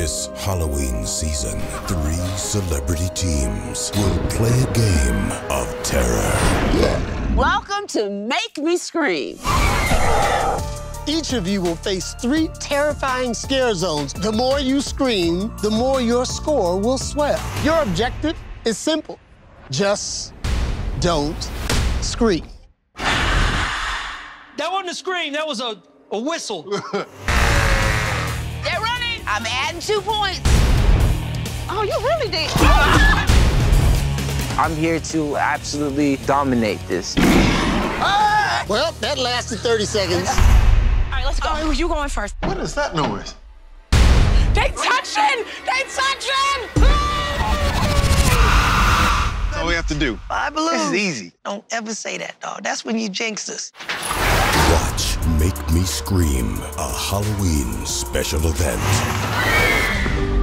This Halloween season, three celebrity teams will play a game of terror. Welcome to Make Me Scream. Each of you will face three terrifying scare zones. The more you scream, the more your score will swell. Your objective is simple just don't scream. That wasn't a scream, that was a, a whistle. They're running. I'm adding two points. Oh, you really did. I'm here to absolutely dominate this. Uh, well, that lasted 30 seconds. All right, let's go. Oh, you going first. What is that noise? They touching! They touching! That's all we have to do. Five balloons. This is easy. Don't ever say that, dog. That's when you jinx us. Watch Make Me Scream, a Halloween special event.